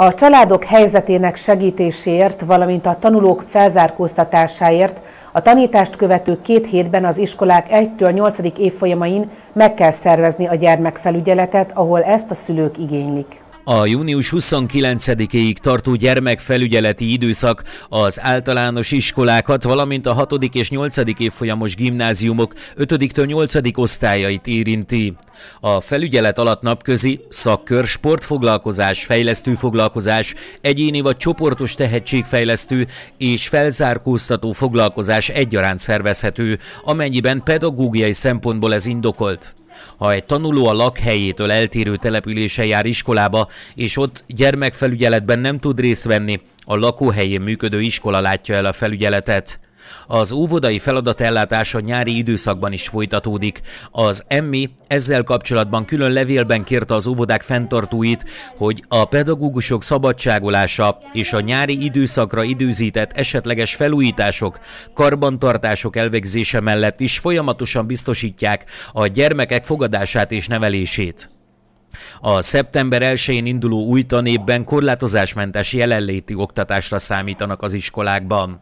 A családok helyzetének segítéséért, valamint a tanulók felzárkóztatásáért a tanítást követő két hétben az iskolák 1-től 8. évfolyamain meg kell szervezni a gyermekfelügyeletet, ahol ezt a szülők igénylik. A június 29-ig tartó gyermekfelügyeleti időszak az általános iskolákat, valamint a 6. és 8. évfolyamos gimnáziumok 5-től 8. osztályait érinti. A felügyelet alatt napközi, szakkör, sportfoglalkozás, fejlesztő foglalkozás, egyéni vagy csoportos tehetségfejlesztő és felzárkóztató foglalkozás egyaránt szervezhető, amennyiben pedagógiai szempontból ez indokolt. Ha egy tanuló a lakhelyétől eltérő településen jár iskolába, és ott gyermekfelügyeletben nem tud részt venni, a lakóhelyén működő iskola látja el a felügyeletet. Az óvodai feladatellátás a nyári időszakban is folytatódik. Az emmi ezzel kapcsolatban külön levélben kérte az óvodák fenntartóit, hogy a pedagógusok szabadságolása és a nyári időszakra időzített esetleges felújítások, karbantartások elvégzése mellett is folyamatosan biztosítják a gyermekek fogadását és nevelését. A szeptember 1-én induló új tanévben korlátozásmentes jelenléti oktatásra számítanak az iskolákban.